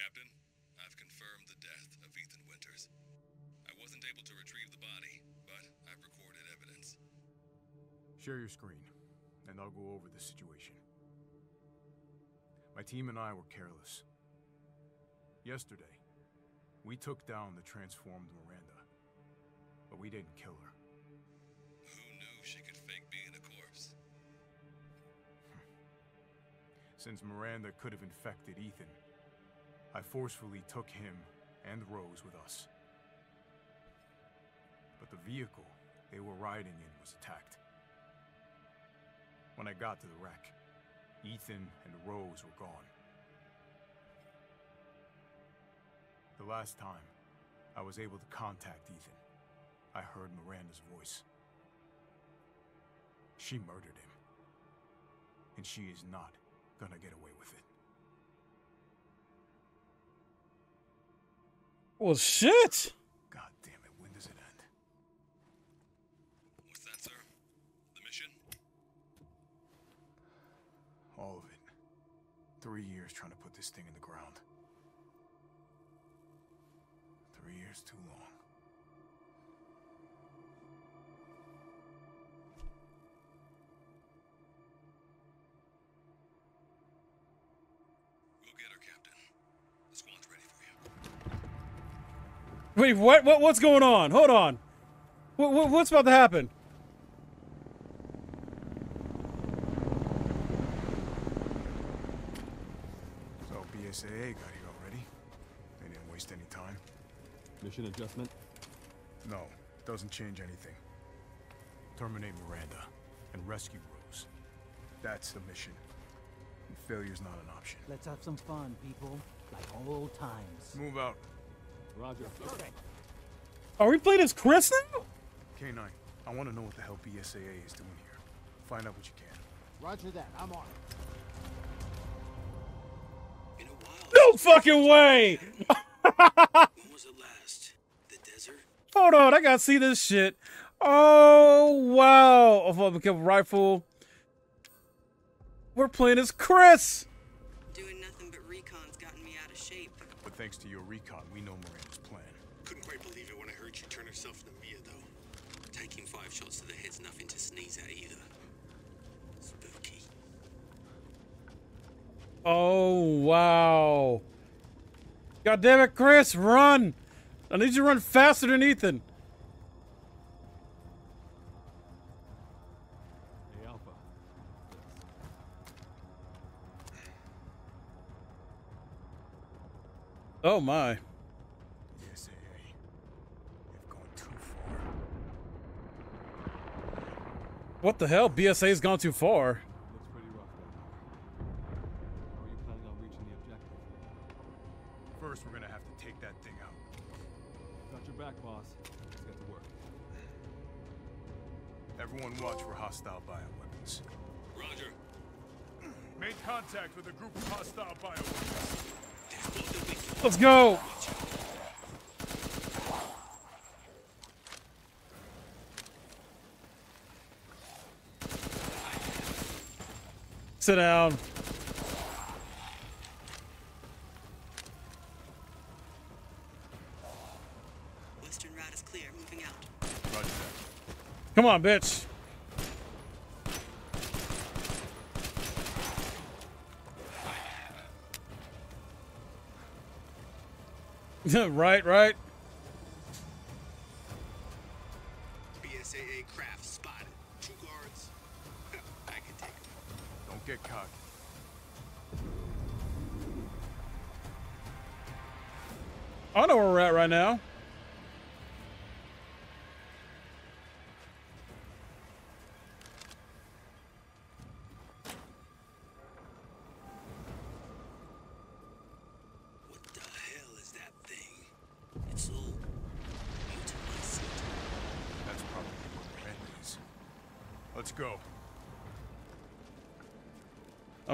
Captain, I've confirmed the death of Ethan Winters. I wasn't able to retrieve the body, but I've recorded evidence. Share your screen, and I'll go over the situation. My team and I were careless. Yesterday, we took down the transformed Miranda, but we didn't kill her. Who knew she could fake being a corpse? Since Miranda could have infected Ethan, I forcefully took him and Rose with us. But the vehicle they were riding in was attacked. When I got to the wreck, Ethan and Rose were gone. The last time I was able to contact Ethan, I heard Miranda's voice. She murdered him. And she is not gonna get away with it. Well, shit. God damn it, when does it end? What's that, sir? The mission? All of it. Three years trying to put this thing in the ground. Three years too long. Wait, what? What? What's going on? Hold on. What, what, what's about to happen? So BSAA got here already. They didn't waste any time. Mission adjustment? No, doesn't change anything. Terminate Miranda and rescue Rose. That's the mission. And failure's not an option. Let's have some fun, people. Like old times. Move out. Roger. Are we playing as Chris now? Canino, I want to know what the hell BSAA is doing here. Find out what you can. Roger that. I'm on. In a while. No fucking way. When was it last? The desert? Hold on, I gotta see this shit. Oh wow! Oh, I become rifle. We're playing as Chris. Doing nothing but recon's gotten me out of shape. But thanks to your recon, we know Miranda's plan. Couldn't quite believe it when I heard she turned herself into Mia, though. Taking five shots to the head's nothing to sneeze at either. Spooky. Oh wow! God damn it, Chris, run! I need you to run faster than Ethan. Hey, Alpha. Oh my! BSAA. They've gone too far. What the hell? BSAA's gone too far. Looks pretty rough down there. How are you planning on reaching the objective? First, we're gonna have to take that thing out. Got your back, boss. Let's get to work. Everyone watch for hostile bioweapons. Roger. Made contact with a group of hostile bioweapons. Let's go. Sit down. Western route is clear. Moving out. Roger that. Come on, bitch. right, right.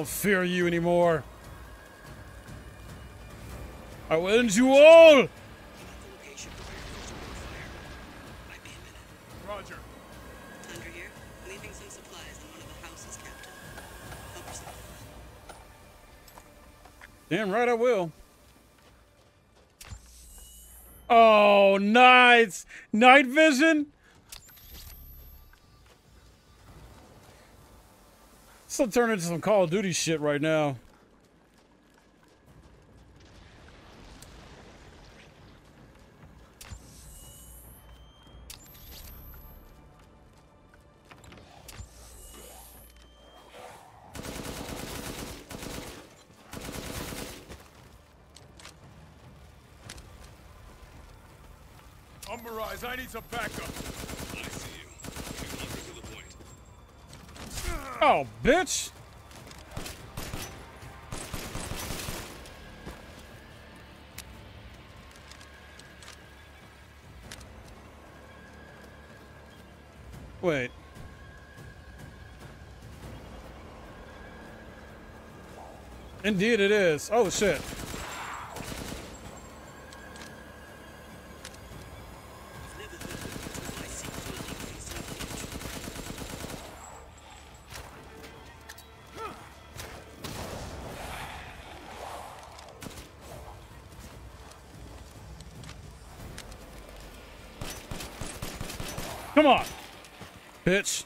don't fear you anymore. I will end you all! You got the location for where there's more fire. Might be a minute. Roger. Tundra here. Leaving some supplies in one of the houses, Captain. Help yourself. Damn right I will. Oh, nice! Night vision? Still turning into some Call of Duty shit right now. Umberise, I need some backup. I see you. Too hungry to the point. Oh, bitch! Wait. Indeed it is. Oh shit. Come on. Bitch.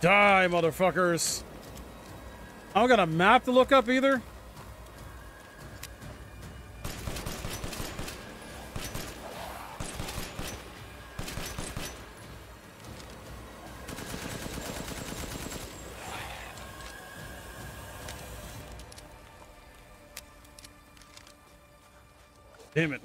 Die, motherfuckers. I don't got a map to look up either. Damn it.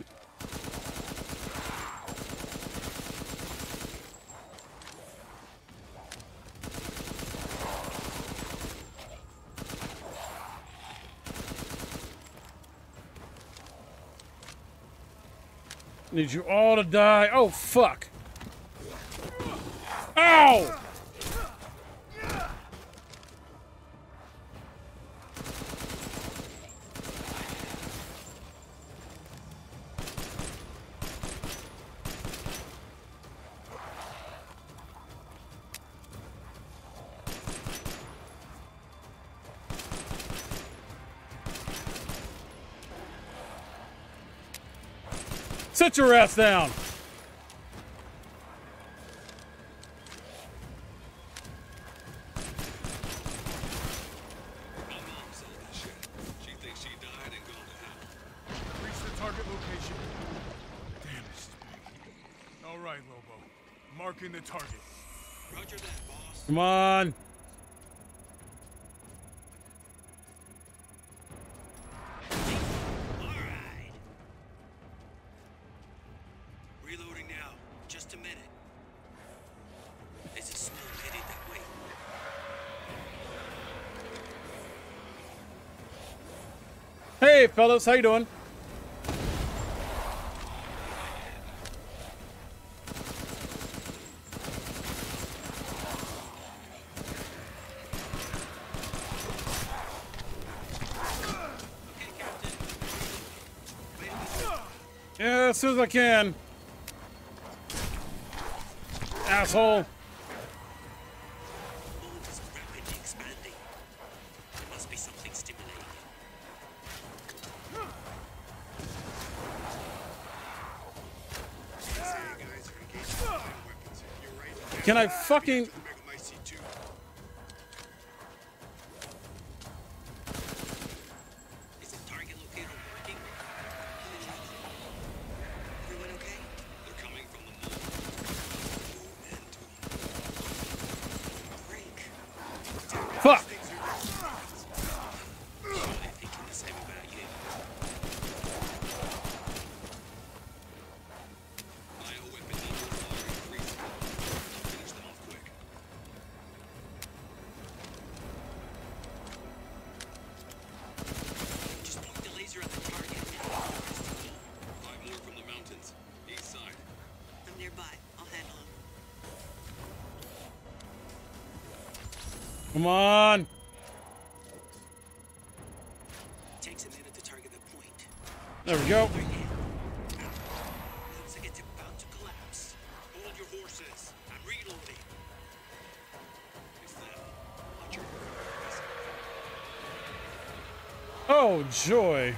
Need you all to die. Oh, fuck. Ow! Big. All right, Lobo. Marking the target. Roger that, boss. Come on. Fellas, how you doing? Yeah, as soon as I can. Asshole. Can I fucking... Oh, joy.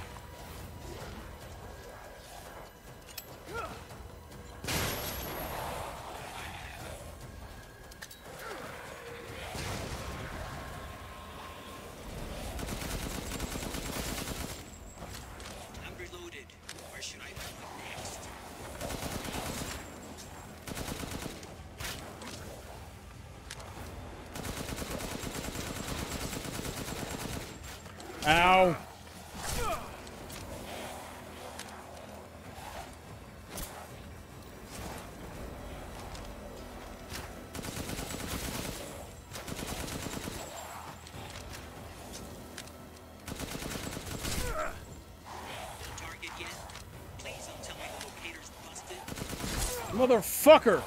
I'm reloaded. Where should I move next? Ow. No target yet? Please don't tell me the locator's busted. Motherfucker!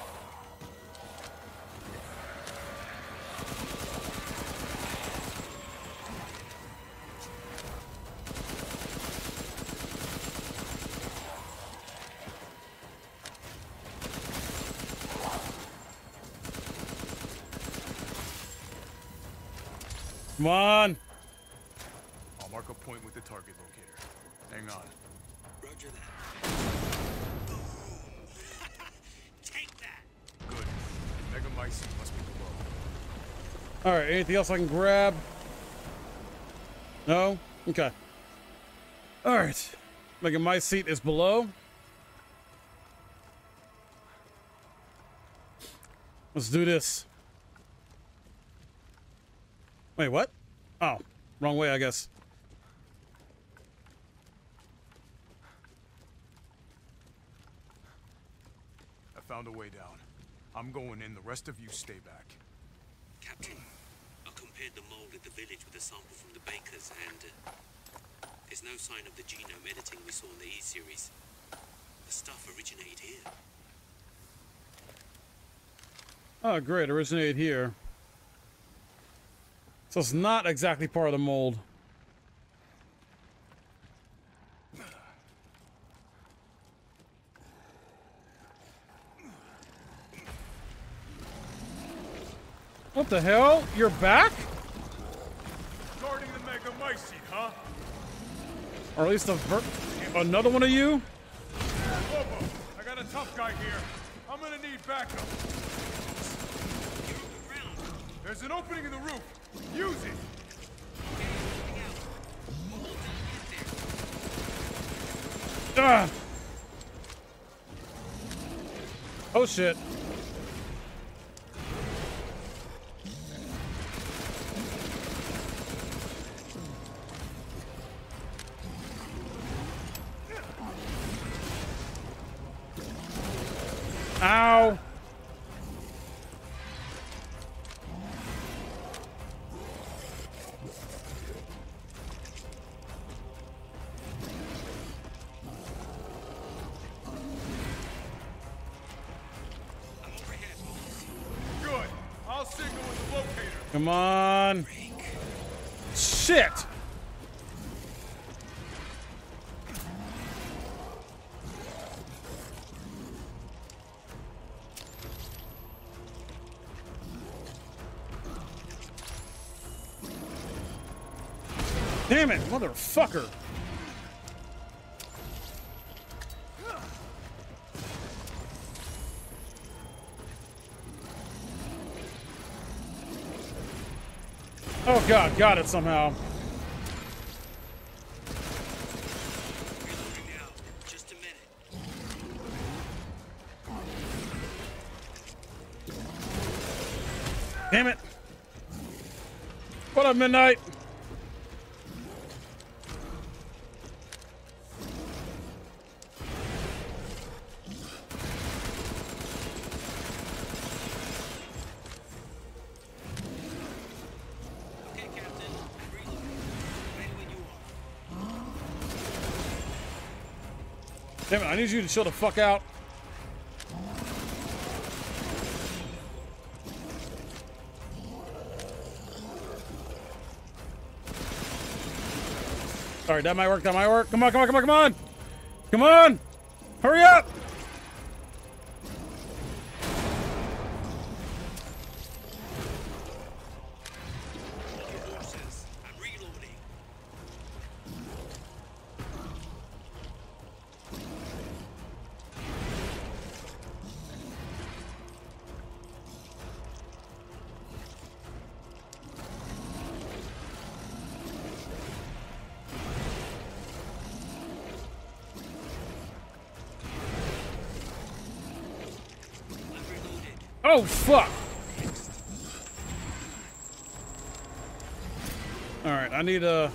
Come on! I'll mark a point with the target locator. Hang on. Roger that. Must be below. Alright, anything else I can grab? No? Okay. Alright. Making my seat is below. Let's do this. Wait, what? Oh, wrong way, I guess. I found a way down. I'm going in. The rest of you stay back. Captain, I compared the mold at the village with a sample from the bakers, and uh, there's no sign of the genome editing we saw in the E-series. The stuff originated here. Oh, great. Originated here. So it's not exactly part of the mold. What the hell? You're back? Guarding the Megamycete, huh? Or at least a ver- another one of you? Lobo, I got a tough guy here. I'm gonna need backup. You're on the ground. There's an opening in the roof. Use it. Getting out. Hold on, get there. Ah! Oh shit. Come on. Shit! Damn it, motherfucker! God, got it somehow. Damn it. What up, Midnight? I need you to chill the fuck out. Alright, that might work, that might work. Come on, come on, come on, come on! Come on! Hurry up! Oh, fuck! Alright, I need a...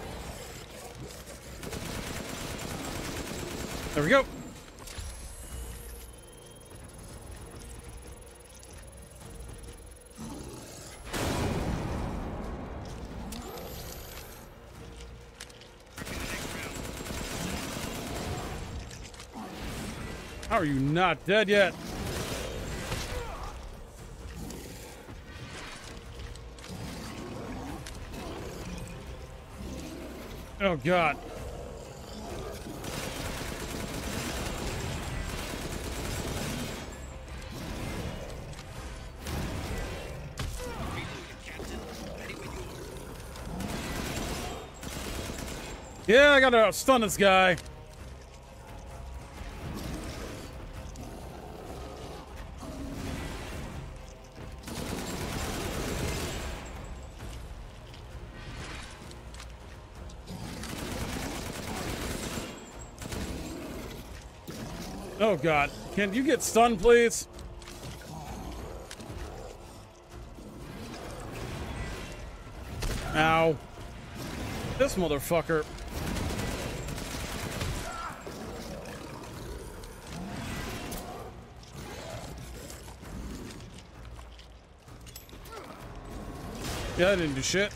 There we go. How are you not dead yet? Oh god. Yeah, I gotta stun this guy. God. Can you get stunned, please? Ow. This motherfucker. Yeah, I didn't do shit.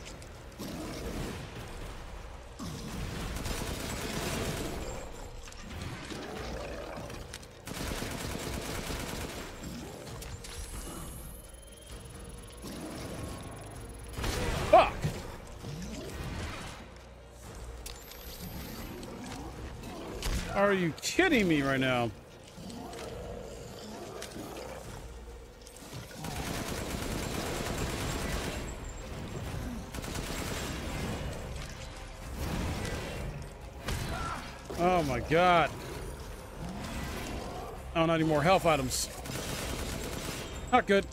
Are you kidding me right now? Oh my god. Oh, not any more health items. Not good.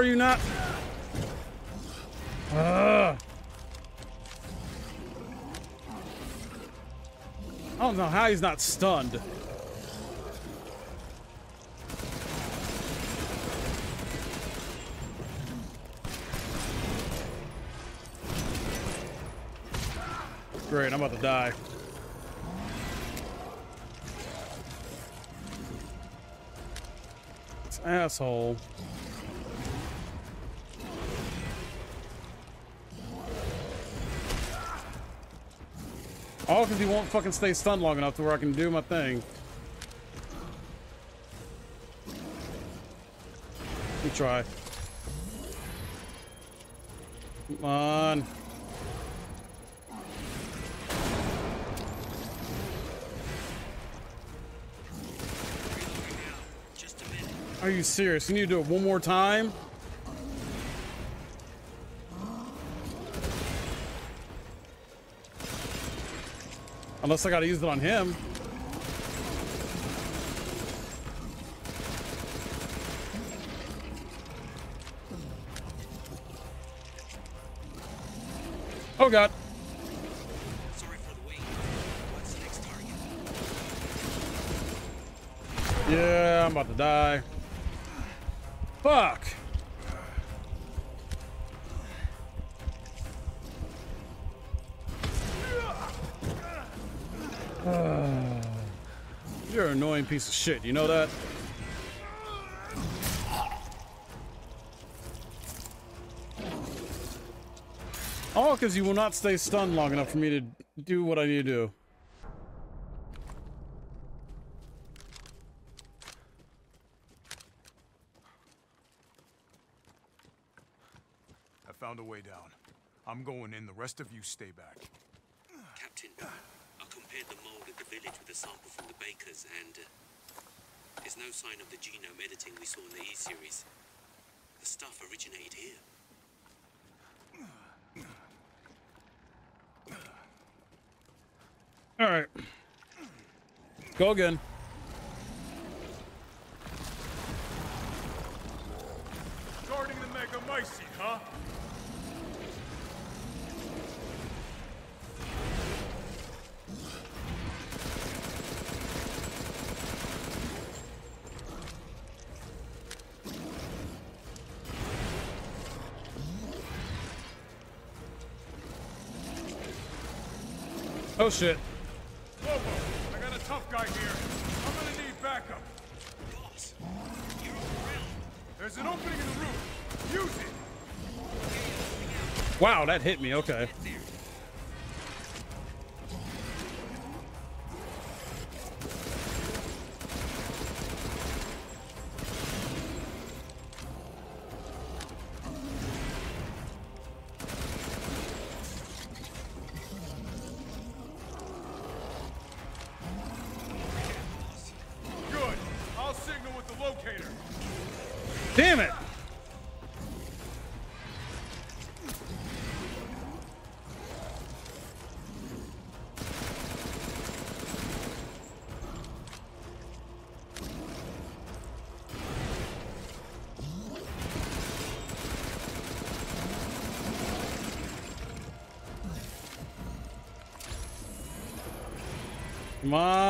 Are you not? Ugh. I don't know how he's not stunned. Great, I'm about to die. This asshole. All because he won't fucking stay stunned long enough to where I can do my thing. Let me try. Come on. Are you serious? You need to do it one more time? Unless I gotta use it on him. Oh god. Sorry for the. What's the next target? Yeah, I'm about to die. Fuck. Annoying piece of shit, you know that? All because you will not stay stunned long enough for me to do what I need to do. I found a way down. I'm going in. The rest of you stay back. Captain, I compared the mold at the village with a sample from the bakers, and uh, there's no sign of the genome editing we saw in the E-series. The stuff originated here. All right. Go again. Oh shit. Lobo, I got a tough guy here. I'm gonna need backup. Boss, you're. There's an opening in the roof. Use it. Wow, that hit me. Okay. Damn it. Come on.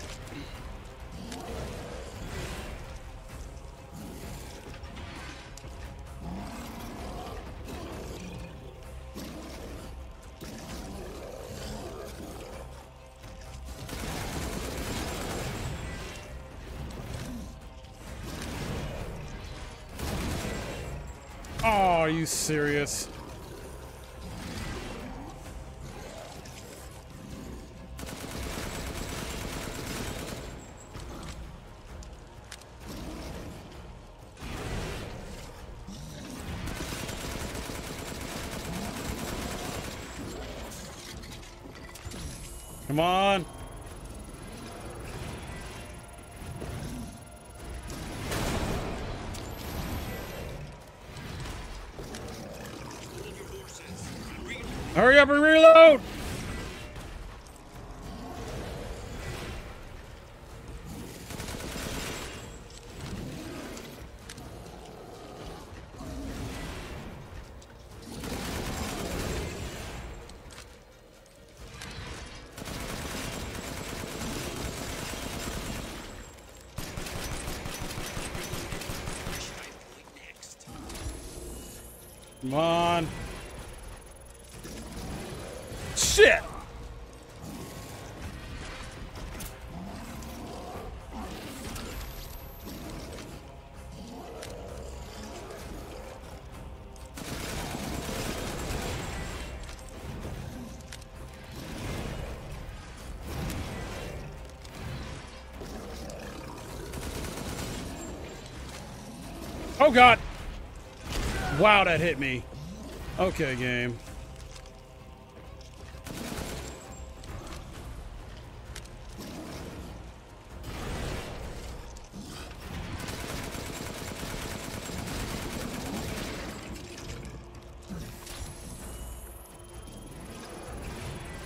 serious? Come on. Shit! Oh god! Wow, that hit me. Okay, game.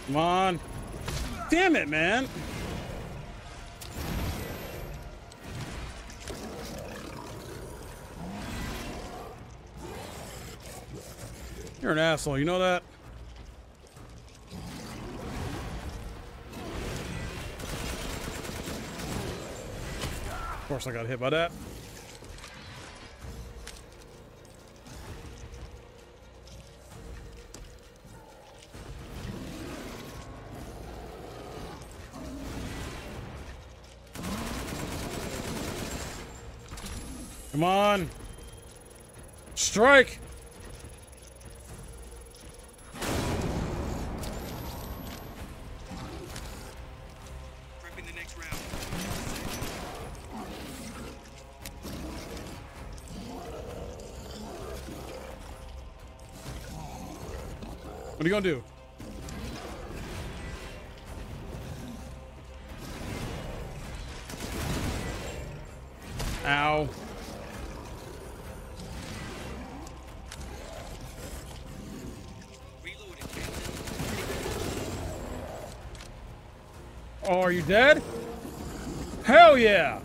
Come on. Damn it, man. You're an asshole, you know that? Of course I got hit by that. Come on. Strike. What are you gonna do? Ow. Oh, are you dead? Hell yeah!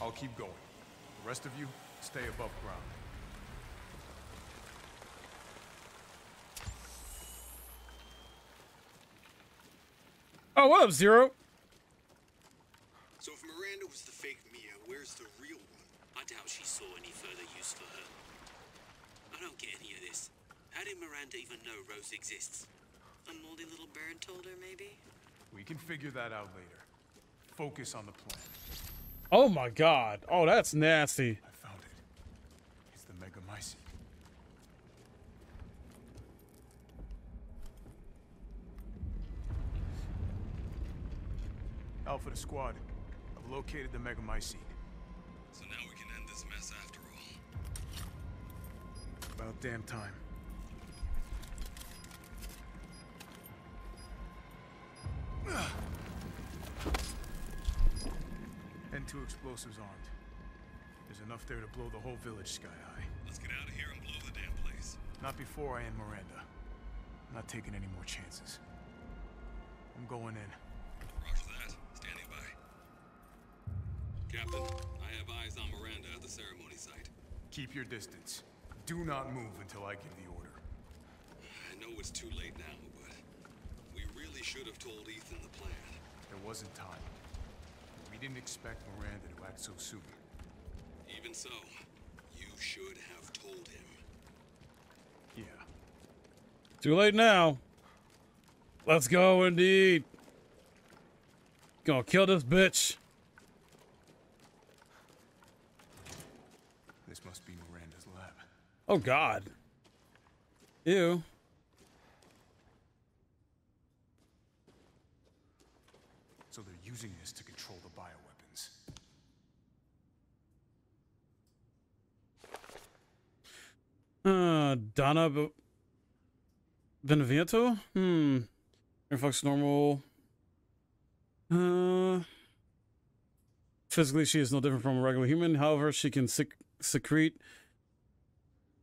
I'll keep going. The rest of you, stay above ground. Oh, what up, Zero? So if Miranda was the fake Mia, where's the real one? I doubt she saw any further use for her. I don't get any of this. How did Miranda even know Rose exists? A moldy little bird told her, maybe? We can figure that out later. Focus on the plan. Oh my god. Oh, that's nasty. I found it. It's the Megamycete. Alpha to squad. I've located the Megamycete. So now we can end this mess after all. About damn time. And two explosives armed. There's enough there to blow the whole village sky high. Not before I end Miranda. I'm not taking any more chances. I'm going in. Roger that. Standing by. Captain, I have eyes on Miranda at the ceremony site. Keep your distance. Do not move until I give the order. I know it's too late now, but we really should have told Ethan the plan. There wasn't time. We didn't expect Miranda to act so soon. Even so, you should have told him. Yeah. Too late now. Let's go, indeed. Gonna kill this bitch. This must be Miranda's lab. Oh god. Ew. So they're using this to control the bioweapons. Uh, Donna B- Beneviento? Hmm. Reflex normal. Uh. Physically, she is no different from a regular human. However, she can sec- secrete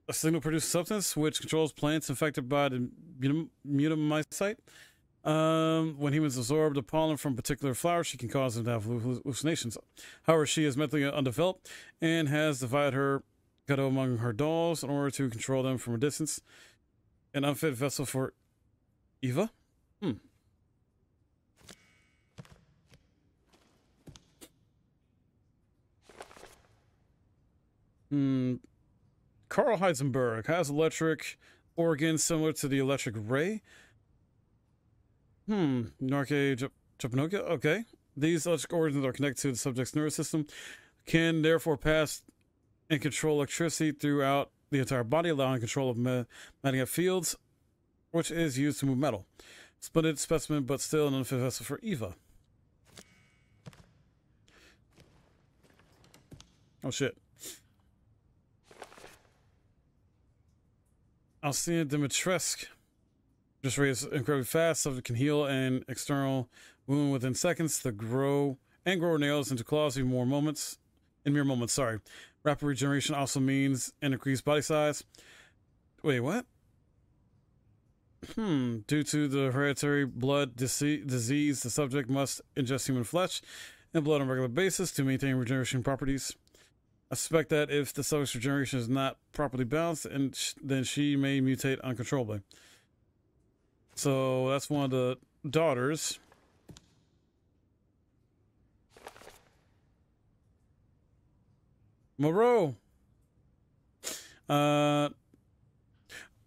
a signal produced substance which controls plants infected by the mutamycite. Um, when humans absorb the pollen from particular flowers, she can cause them to have hallucinations. However, she is mentally undeveloped and has divided her ghetto among her dolls in order to control them from a distance. An unfit vessel for Eva? Hmm. Hmm. Carl Heisenberg has electric organs similar to the electric ray. Hmm. Narke Jap- Japanoka? Okay. These electric organs are connected to the subject's nervous system, can therefore pass and control electricity throughout the entire body, allowing control of ma- magnetic fields, which is used to move metal. Splendid specimen, but still an unfit vessel for Eva. Oh shit. Alcina Dimitrescu. Just raised incredibly fast, so it can heal an external wound within seconds. The grow and grow nails into claws in more moments. in mere moments. Sorry. Rapid regeneration also means an increased body size. Wait, what? Hmm. Due to the hereditary blood disease, the subject must ingest human flesh and blood on a regular basis to maintain regeneration properties. I suspect that if the subject's regeneration is not properly balanced, and sh- then she may mutate uncontrollably. So that's one of the daughters. Moreau. Uh.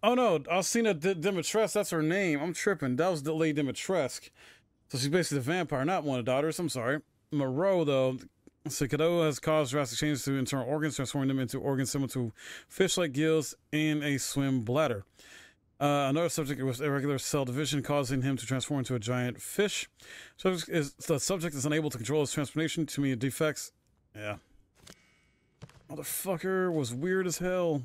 Oh no, Alcina D- Dimitrescu. That's her name. I'm tripping. That was the Lady Dimitrescu. So she's basically the vampire, not one of the daughters. I'm sorry. Moreau, though, Cadou has caused drastic changes to internal organs, transforming them into organs similar to fish-like gills and a swim bladder. Uh, another subject was irregular cell division, causing him to transform into a giant fish. Subject is, the subject is unable to control his transformation. Too many defects. Yeah. Motherfucker was weird as hell.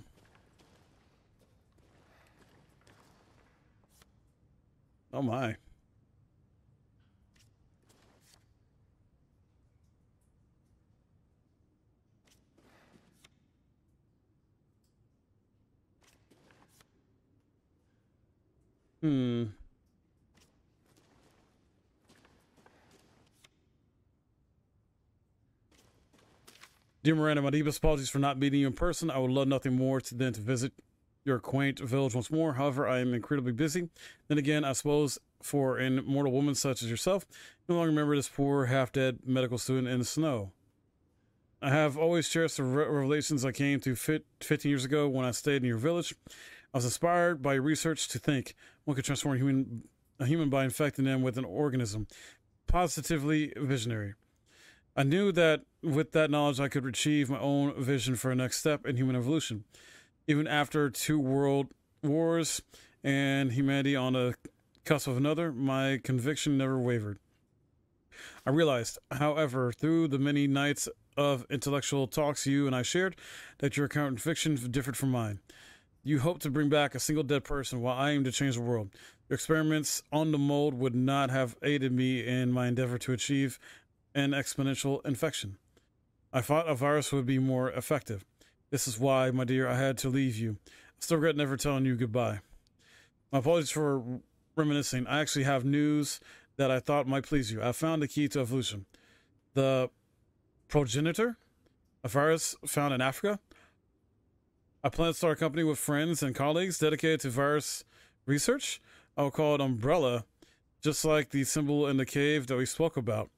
Oh my. Hmm. Dear Miranda, my deepest apologies for not meeting you in person. I would love nothing more than to visit your quaint village once more. However, I am incredibly busy. Then again, I suppose for an immortal woman such as yourself, you no longer remember this poor, half dead medical student in the snow. I have always cherished the re- revelations I came to fit 15 years ago when I stayed in your village. I was inspired by research to think one could transform a human, a human by infecting them with an organism. Positively visionary. I knew that with that knowledge, I could achieve my own vision for a next step in human evolution. Even after two world wars and humanity on the cusp of another, my conviction never wavered. I realized, however, through the many nights of intellectual talks you and I shared, that your fiction differed from mine. You hope to bring back a single dead person while I aim to change the world. Your experiments on the mold would not have aided me in my endeavor to achieve an exponential infection. I thought a virus would be more effective. This is why, my dear, I had to leave you. I still regret never telling you goodbye. My apologies for reminiscing. I actually have news that I thought might please you. I found the key to evolution. The progenitor, a virus found in Africa. I plan to start a company with friends and colleagues dedicated to virus research. I will call it Umbrella, just like the symbol in the cave that we spoke about.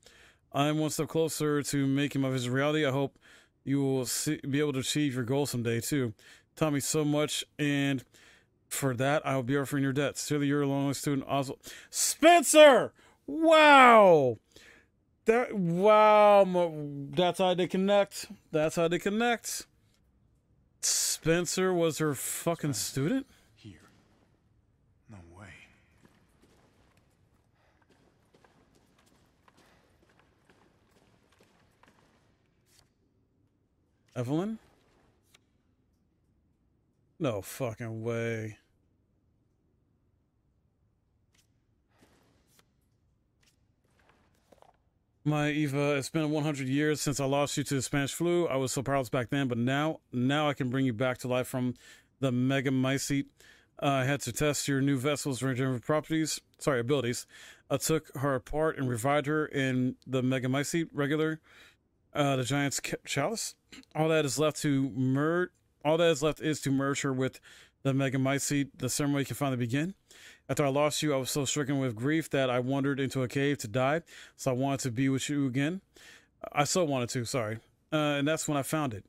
I'm one step closer to making my vision reality. I hope you will see, be able to achieve your goal someday too. Taught me so much, and for that, I will be offering your debt. Sincerely, your long student, Oswald Spencer. Wow, that wow, that's how they connect. That's how they connect. Spencer was her fucking student. Evelyn? No fucking way. My Eva, it's been 100 years since I lost you to the Spanish flu. I was so powerless back then, but now, now I can bring you back to life from the Megamycete. Uh, I had to test your new vessel's regenerative properties, sorry, abilities. I took her apart and revived her in the Megamycete regular, uh, the giant's chalice. All that is left to merge. All that is left is to merge her with the Megamycete. The ceremony can finally begin. After I lost you, I was so stricken with grief that I wandered into a cave to die. So I wanted to be with you again. I so wanted to, sorry. Uh, and that's when I found it.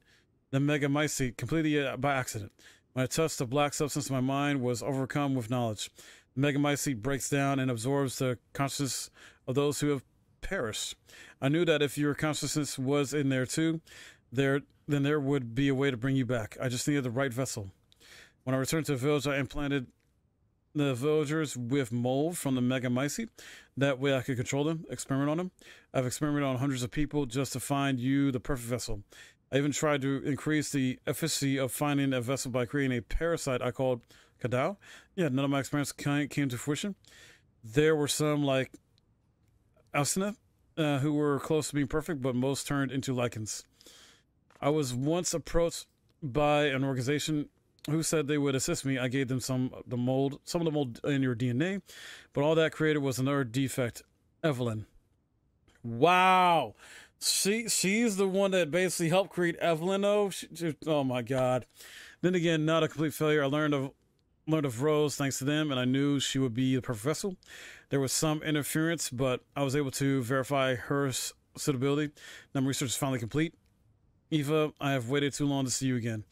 The Megamycete, completely uh, by accident. When I touched the black substance, my mind was overcome with knowledge. The Megamycete breaks down and absorbs the consciousness of those who have perished. I knew that if your consciousness was in there too, there then there would be a way to bring you back. I just needed the right vessel. When I returned to the village, I implanted the villagers with mold from the Megamycete. That way I could control them, experiment on them. I've experimented on hundreds of people just to find you the perfect vessel. I even tried to increase the efficacy of finding a vessel by creating a parasite I called Cadou. Yeah, none of my experiments came to fruition. There were some like Alcina, uh, who were close to being perfect, but most turned into lycans. I was once approached by an organization who said they would assist me. I gave them some the mold, some of the mold in your DNA, but all that created was another defect. Evelyn. Wow. She she's the one that basically helped create Evelyn. Oh, she, she- oh my God. Then again, not a complete failure. I learned of learned of Rose thanks to them, and I knew she would be the perfect vessel. There was some interference, but I was able to verify her suitability. Now my research is finally complete. Eva, I have waited too long to see you again.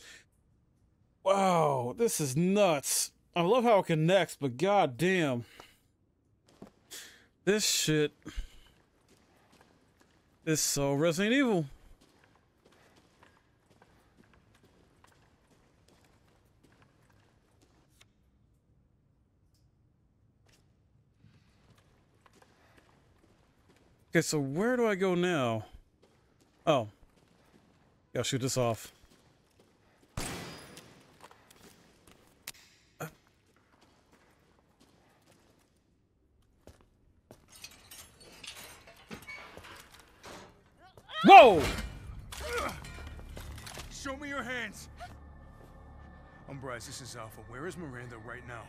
Wow, this is nuts. I love how it connects, but god damn. This shit is so Resident Evil. Okay, so where do I go now? Oh. Gotta shoot this off. Whoa! Show me your hands! Umbrise, this is Alpha. Where is Miranda right now?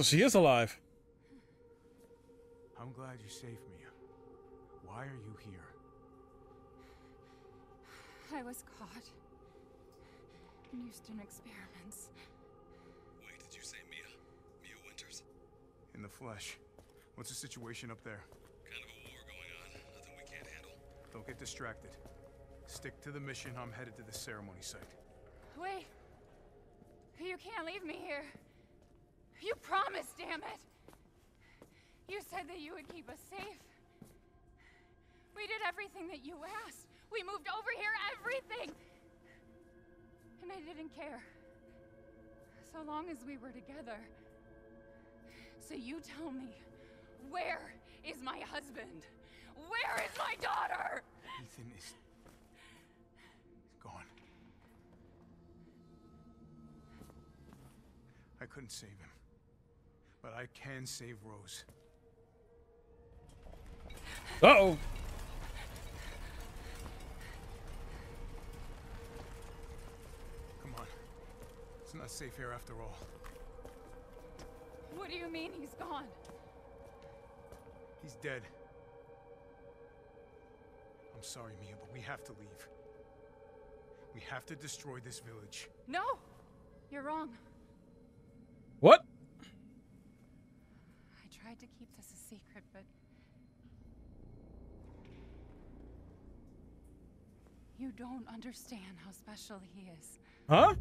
So she is alive. I'm glad you saved me. Why are you here? I was caught in Houston experiments. Wait, did you say Mia? Mia Winters? In the flesh. What's the situation up there? Kind of a war going on. Nothing we can't handle. Don't get distracted. Stick to the mission. I'm headed to the ceremony site. Wait! You can't leave me here. You promised, damn it! You said that you would keep us safe. We did everything that you asked. We moved over here, everything! And I didn't care. So long as we were together. So you tell me, where is my husband? Where is my daughter? Ethan is. He's gone. I couldn't save him. But I can save Rose. Uh oh. Come on. It's not safe here after all. What do you mean he's gone? He's dead. I'm sorry, Mia, but we have to leave. We have to destroy this village. No! You're wrong. What? To keep this a secret, but. You don't understand how special he is. Huh?